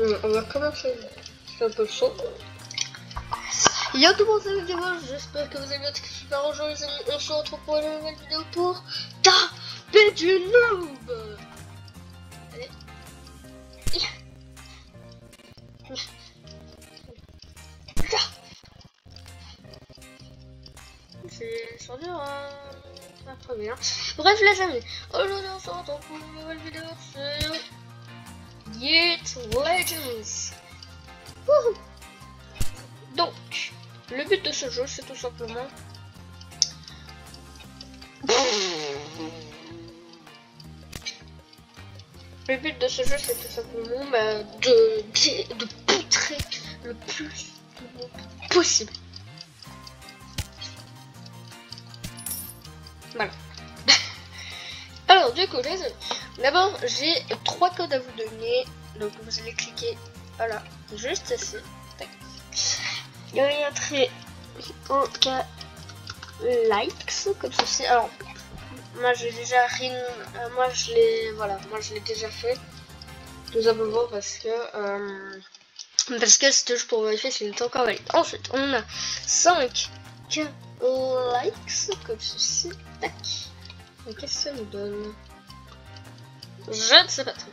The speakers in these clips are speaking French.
Euh, on va commencer. C'est un peu chaud. Yo tout le monde, salut j'espère que vous allez bien, c'est super bonjour les amis, on se retrouve pour une nouvelle vidéo pour taper du noob Allez. C'est sans dire hein, la première. Bref les amis, aujourd'hui on se retrouve pour une nouvelle vidéo sur Legends. Donc, le but de ce jeu, c'est tout simplement... Le but de ce jeu, c'est tout simplement bah, de, de, poutrer le plus possible. Voilà. Alors, du coup, les d'abord, j'ai trois codes à vous donner. Donc, vous allez cliquer, voilà, juste ici. Il y a un trait au cas likes, comme ceci. Alors, moi, j'ai déjà rien. euh, moi, je l'ai, voilà, moi, je l'ai déjà fait. Tout simplement parce que. euh, parce que c'était juste pour vérifier s'il était encore valide. Ensuite, on a 5 likes, comme ceci. Tac. Qu'est-ce que ça nous donne? Je ne sais pas trop.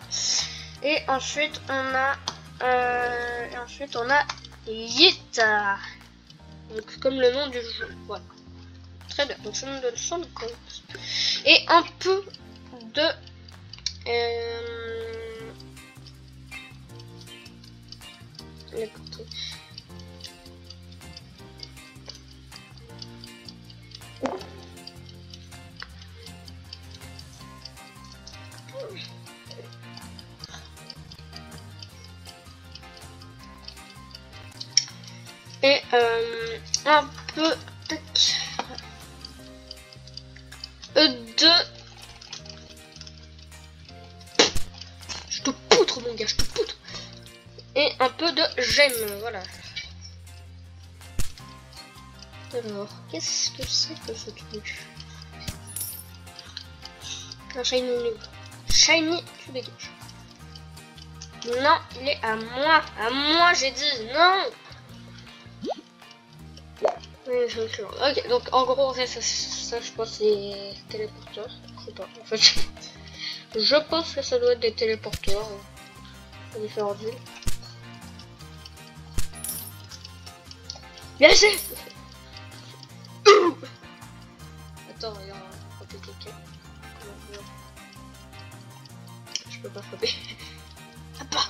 Et ensuite on a euh, et ensuite on a Yita. Donc comme le nom du jeu. Voilà. Très bien. Donc ça nous donne 100 compte. Et un peu de euh. Et euh, un peu euh, de je te poutre mon gars je te poutre. Et un peu de j'aime voilà. Alors qu'est-ce que c'est que ce truc? Un shiny shiny tu dégages non il est à moi à moi j'ai dit non Ok, donc en gros, ça, je pense c'est téléporteur. Je je pense que ça doit être des téléporteurs euh, à différentes villes. Bien sûr Attends, il y a un quelqu'un. Je peux pas frapper. Ah.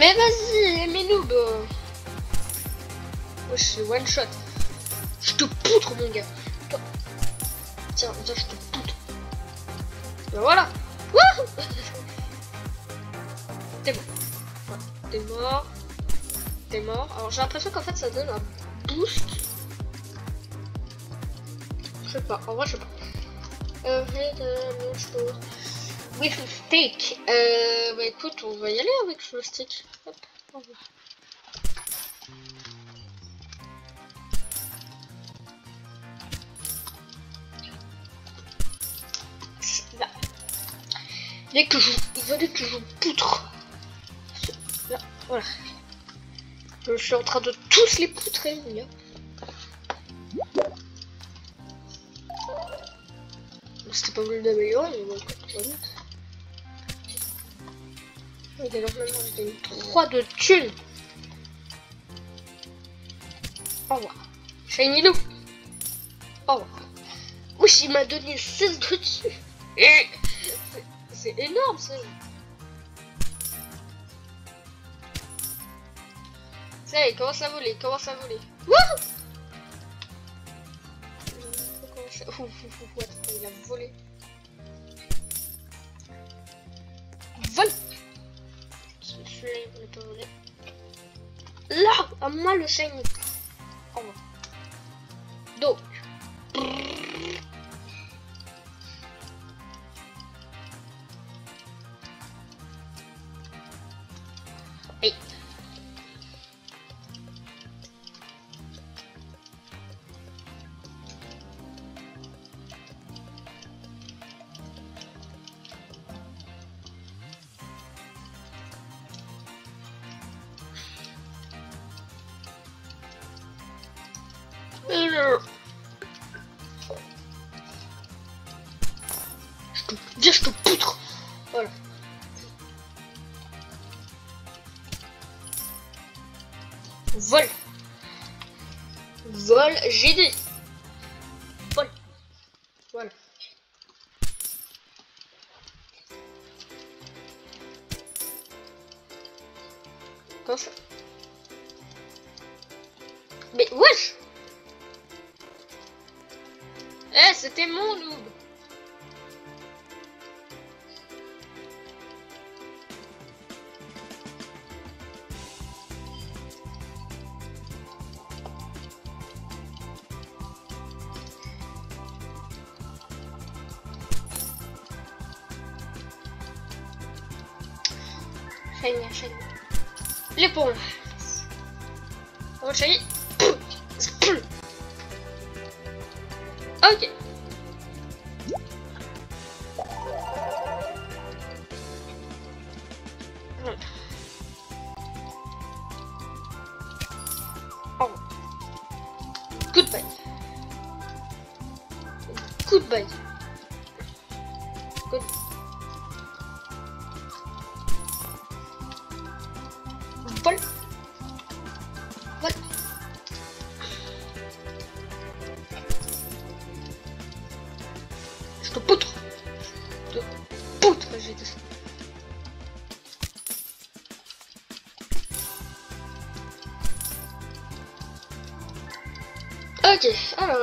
Mais vas-y, mes noobs Moi je suis one shot. Je te poutre mon gars. Tiens, viens, je te poutre. Ben voilà. T'es mort. T'es mort. T'es mort. Alors j'ai l'impression qu'en fait ça donne un boost. Je sais pas, en vrai je sais pas. Euh. With stick. Euh, bah écoute, on va y aller avec le stick. Là. Dès que je, fallait que je poutre. Là, voilà. Je suis en train de tous les poutrer, gars. C'était pas voulu d'améliorer, mais bon, 3 de thunes. Au revoir. Shiny Lou. Au revoir. Oui, il m'a donné 16 de thunes. C'est énorme ça. Y est, commence à voler, commence à voler. Attends, il a volé. Vol Voler. Là moi le shiny Au revoir. Donc. Alors. Je te dire, je te poutre. Voilà. Vol. Vol, j'ai dit. Vol. Voilà. Comment Mais wesh c'était mon noob shiny. L'épaule. Oh, shiny. Good. Je te poutre. Je te poutre, j'ai. Ok, alors,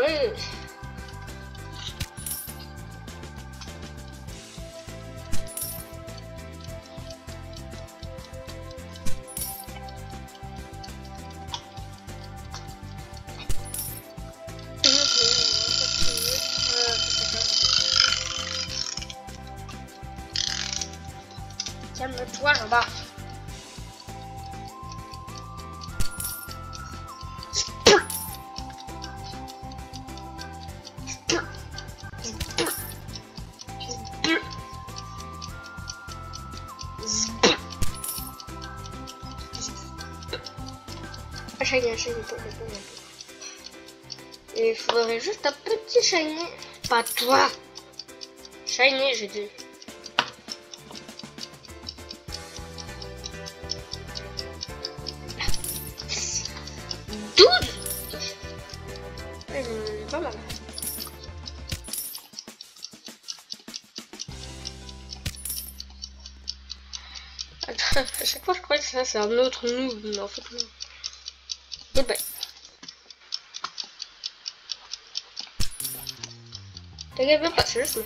Pas. Et il faudrait juste un petit shiny. Pas toi. Shiny, j'ai dit. À chaque fois je croyais que ça c'est un autre noob, mais en fait non. Goodbye. T'inquiète même pas, c'est juste moi.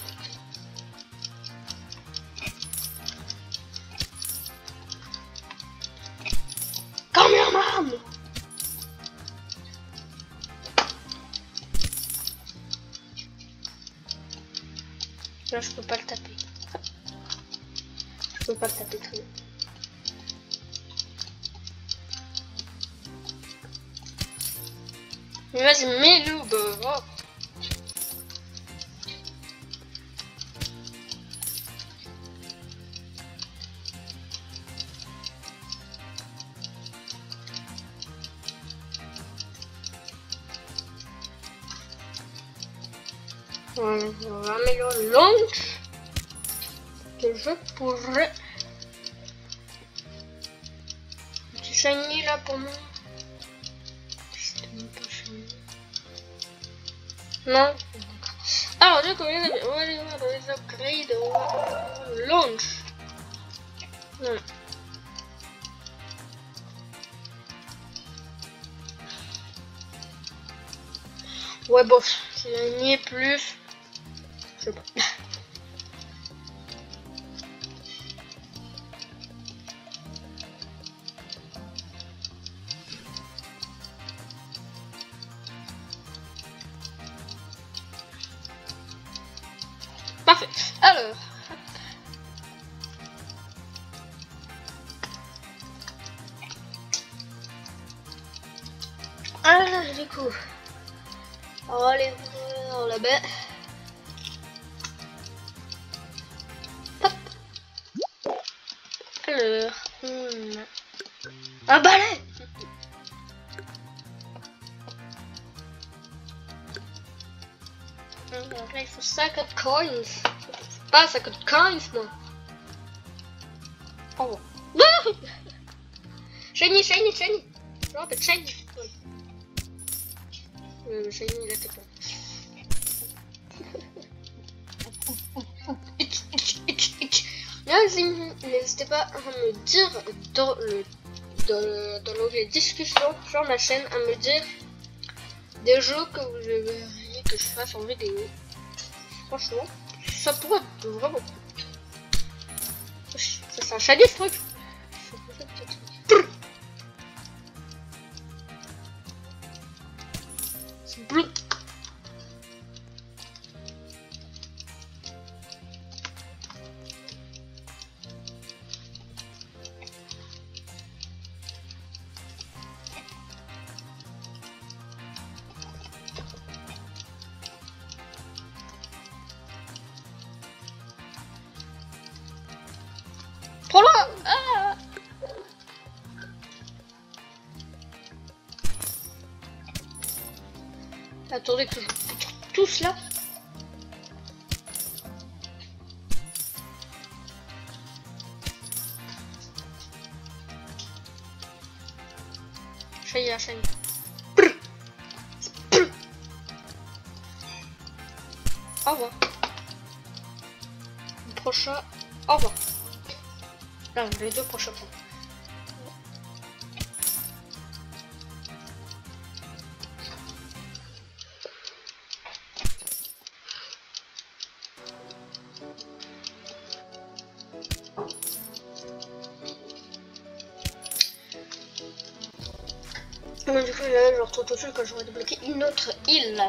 Là, je peux pas le taper. Je peux pas le taper très bien. Mais vas-y, mets-nous, bah, on va améliorer le launch que je pourrais. Petit shiny là pour moi. No. Oh, look, we're gonna, we're gonna, we're gonna upgrade or launch. Hmm. Ouais, bof, si n'y est plus, je sais pas. Parfait. Alors. Ah, du coup. On va aller voir la. Hop. Alors. hmm. Un balai 50 coins. Pas 50 coins, non. Oh. Non Shiny, shiny, shiny. Je rappelle, shiny. Euh, le shiny, il pas. N'hésitez pas à me dire dans le dans le- dans l'onglet discussion sur ma chaîne à me dire des jeux que vous aimeriez que je fasse en vidéo. Franchement, ça pourrait être vraiment. Ça c'est un shiny ce truc. Attendez que je tout cela. Shiny, la shiny. Au revoir. Le prochain, au revoir. Non, les deux prochains points. Bon, du coup, là, je retrouve tout seul quand j'aurai débloqué une autre île.